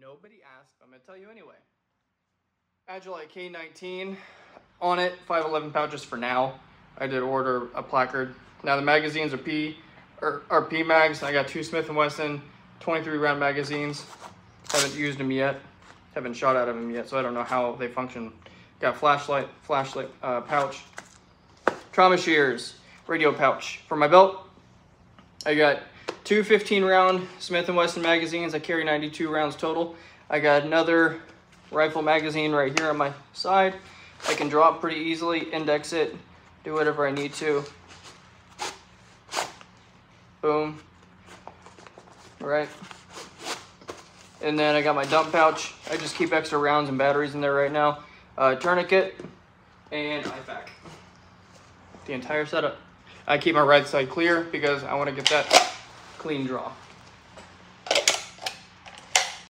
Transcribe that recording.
Nobody asked, I'm gonna tell you anyway. Agilite K19 on it, 511 pouches for now. I did order a placard. Now the magazines are P or are PMAGs. I got two Smith & Wesson 23 round magazines. Haven't used them yet. Haven't shot out of them yet, so I don't know how they function. Got flashlight, flashlight uh, pouch. Trauma shears, radio pouch. For my belt, I got two 15 round Smith & Wesson magazines. I carry 92 rounds total. I got another rifle magazine right here on my side. I can drop pretty easily, index it, do whatever I need to. Boom. Right. And then I got my dump pouch. I just keep extra rounds and batteries in there right now. Uh, tourniquet and IFAK. The entire setup. I keep my right side clear because I want to get that clean draw.